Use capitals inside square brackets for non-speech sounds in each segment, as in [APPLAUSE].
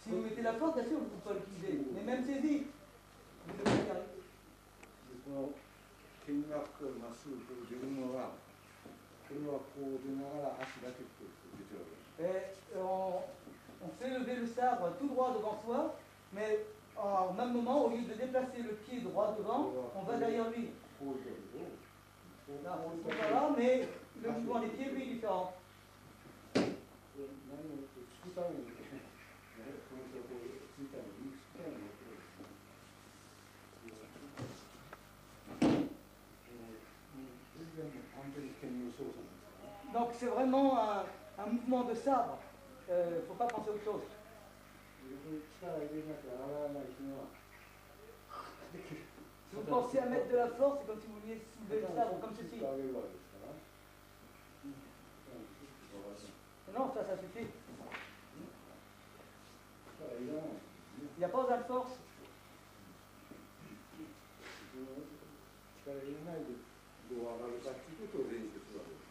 Si vous mettez la porte, bien sûr, vous ne pouvez pas l'utiliser. Mais même saisie, vous devez y arriver. Et eh, on, fait lever le sabre tout droit devant soi, mais au même moment, au lieu de déplacer le pied droit devant, on va derrière lui. Là, on là, mais le mouvement des pieds, lui, est différent. これ何をつくためにねこの人をこうついたのにつくためにやってるわけですね全然完全に兼用操作なんですから Donc c'est vraiment un, un mouvement de sabre. Il ne faut pas penser à autre chose. 力入れなきゃ上がらない人はできる Si vous pensez à mettre de la force, c'est comme si vous vouliez soulever le sabre comme ceci. 上げるわけですから。 Non, ça, ça suffit.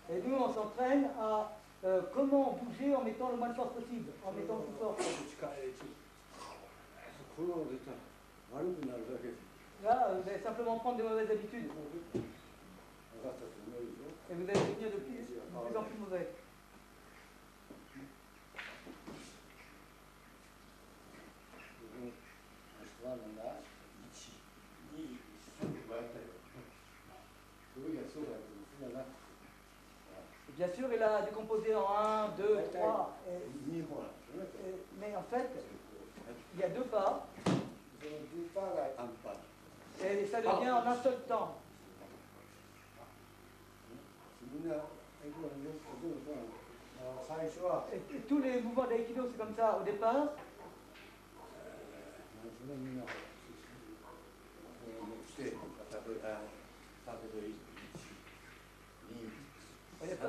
Et nous, on s'entraîne à euh, comment bouger en mettant le moins de force possible, en mettant le plus fort. Là, euh, vous allez simplement prendre des mauvaises habitudes. Et vous allez devenir de de plus en plus mauvais. Bien sûr, il a décomposé en 1, 2, 3. Mais en fait, il y a deux parts. Et ça devient en un seul temps. Et tous les mouvements d'aïkido, c'est comme ça au départ.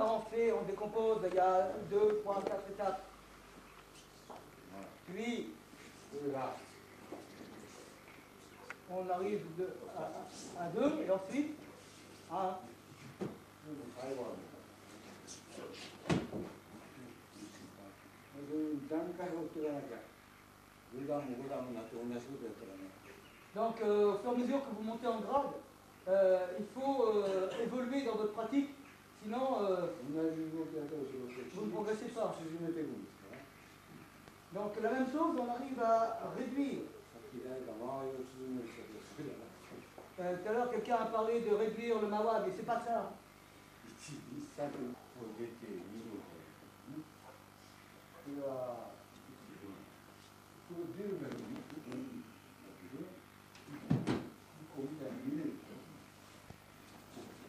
On fait, on décompose, ben, il y a 2.4 étapes. Puis, on arrive à, 2 et ensuite à 1. Donc, euh, au fur et à mesure que vous montez en grade, euh, il faut euh, évoluer dans votre pratique Sinon, euh, vous ne progressez pas. Donc la même chose, on arrive à réduire. Euh, tout à l'heure, quelqu'un a parlé de réduire le mawa, mais c'est pas ça.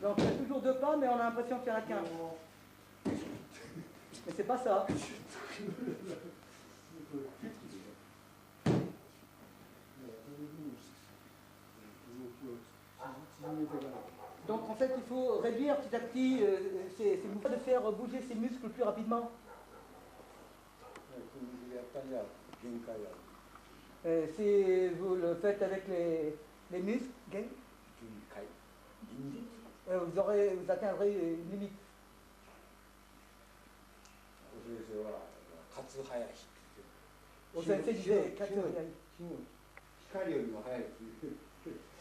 Donc, pas, mais on a l'impression qu'il y en a qu'un. Mais c'est pas ça. Donc en fait, il faut réduire petit à petit euh, ces, de faire bouger ses muscles plus rapidement. Euh, si vous le faites avec les, les muscles, euh, vous, aurez, vous atteindrez une limite.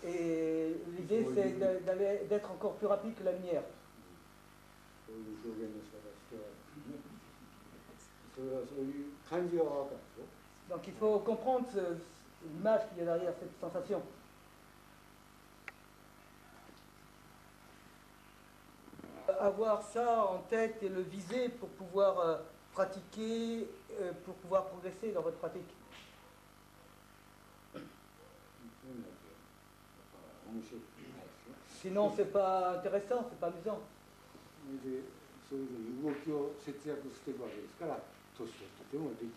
Et [LAUGHS] l'idée c'est d'être encore plus rapide que la lumière. Donc il faut comprendre l'image qu'il y a derrière cette sensation. Avoir ça en tête et le viser pour pouvoir euh, pratiquer, euh, pour pouvoir progresser dans votre pratique. そういうのってやっぱ面白くないですよ Sinon, c'est pas intéressant, c'est pas amusant. それでそういうふうに動きを節約していくわけですから年をとてもできる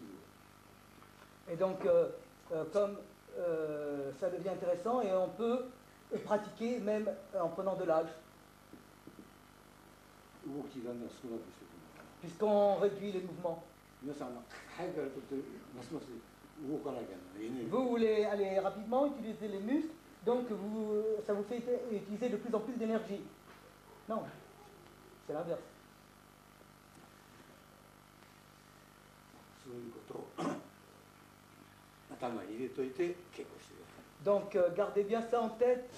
Et donc, euh, euh, comme euh, ça devient intéressant, et on peut pratiquer même en prenant de l'âge, 動きだんだん少なくしていくの puisqu'on réduit les mouvements. 皆さんあの早くやるとってますます動かなきゃならないエネルギー Vous voulez aller rapidement, utiliser les muscles, donc vous, ça vous fait utiliser de plus en plus d'énergie. Non, c'est l'inverse. そういうことを頭に入れといて稽古してください Donc euh, gardez bien ça en tête.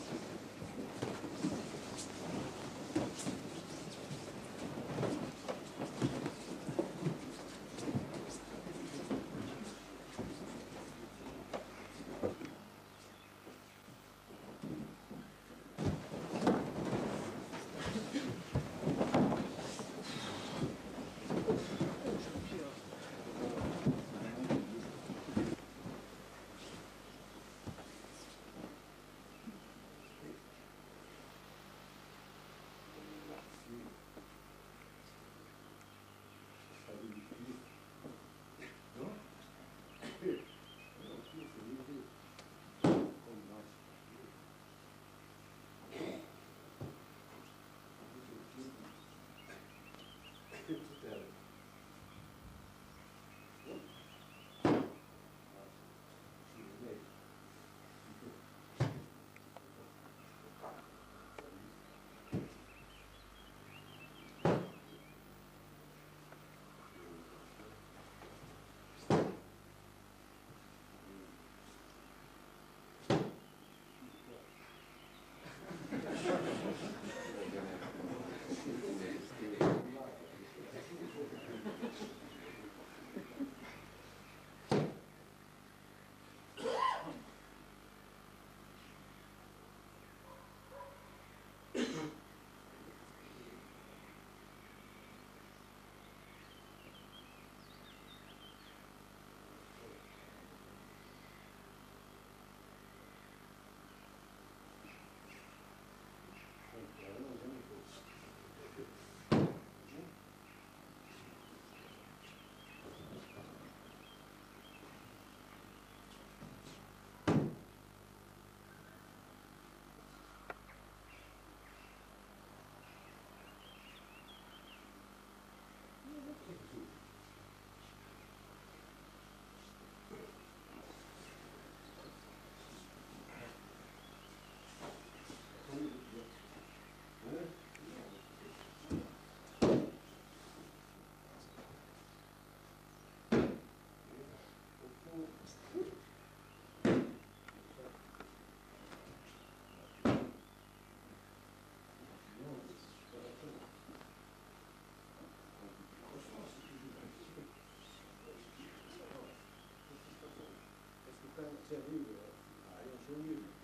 Sérieux, euh, rien sur lui. Hein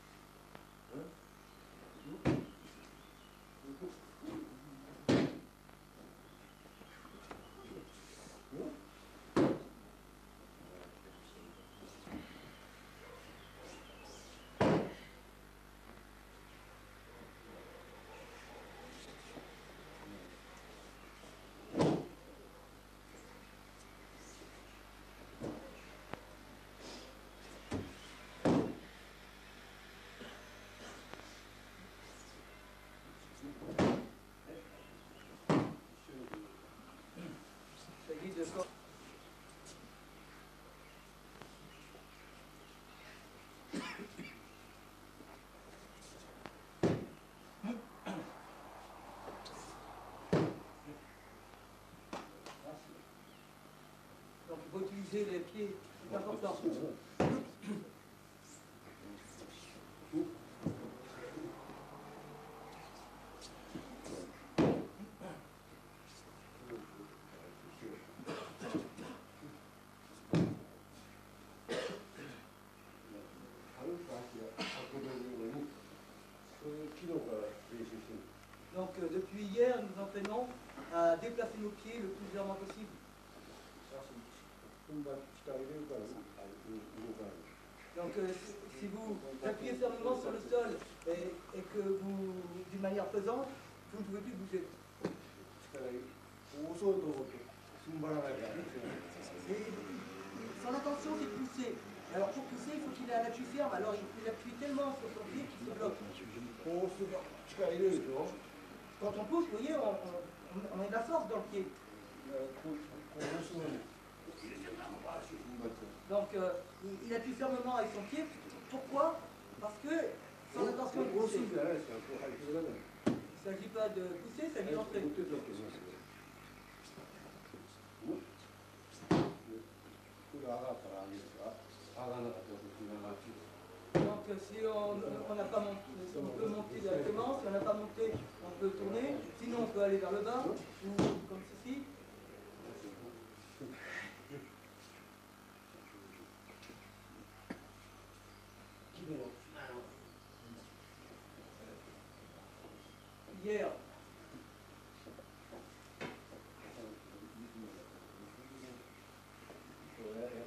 les pieds, c'est important. Donc euh, depuis hier, nous entraînons à déplacer nos pieds le plus légèrement possible. Donc euh, si vous appuyez fermement sur le sol et, que vous, d'une manière pesante, vous ne pouvez plus bouger. Et, son intention c'est de pousser. Alors pour pousser, il faut qu'il ait un appui ferme. Alors il, appuie tellement sur son pied qu'il se bloque. Quand on pousse, vous voyez, on, on a de la force dans le pied. Donc, euh, il, appuie fermement avec son pied. Pourquoi? Parce que son intention de pousser. Il ne s'agit pas de pousser, il s'agit d'entrer. Donc euh, si on n'a pas monté, on peut monter directement, si on n'a pas monté, on peut tourner, sinon on peut aller vers le bas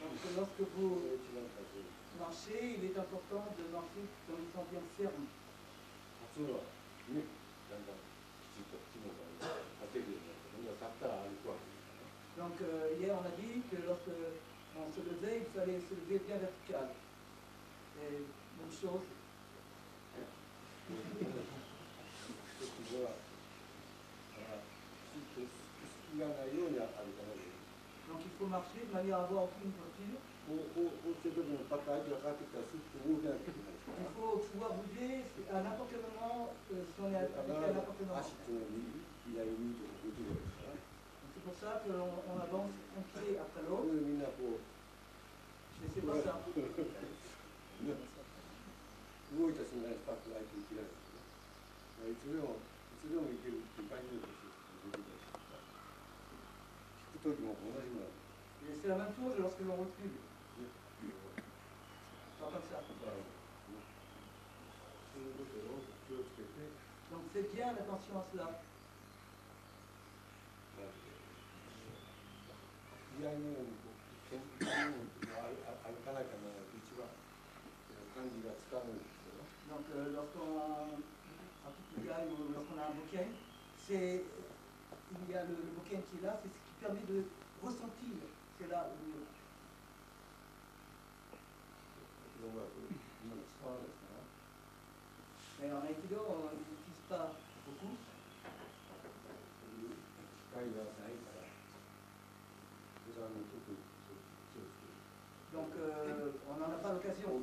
Donc lorsque vous marchez, il est important de marcher dans sens bien fermes. Donc euh, hier on a dit que lorsque on se levait, il fallait se lever bien vertical. Et même chose. Donc il faut marcher de manière à avoir aucune voiture. Il faut pouvoir bouger à n'importe quel moment, euh, si on est à n'importe quel moment. C'est pour ça qu'on on avance un pied après l'autre. Mais c'est pas ça. [LAUGHS] つでもいけるっていう感じで出てたし弾く時も同じぐらい。Donc, lorsqu'on il y a le, lorsqu'on a un bouquin, c'est, il y a le, le bouquin qui est là, c'est ce qui permet de ressentir. C'est là où... Mais en Aikido, on n'utilise pas beaucoup. Donc, euh, on n'en a pas l'occasion.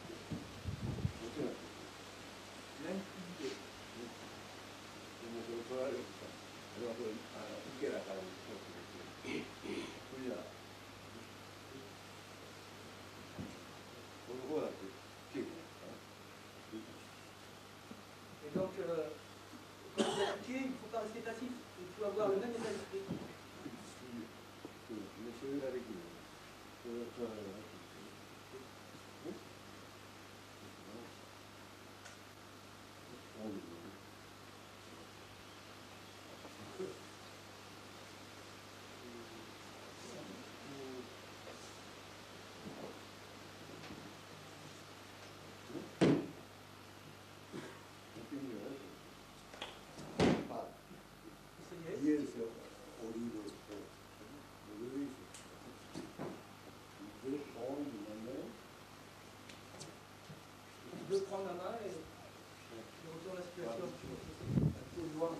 Donc, euh, quand vous actez, il ne faut pas rester passif. Il faut avoir le même état d'esprit. Je. Tu peux prendre la main et, et retourner la situation. Au doigt,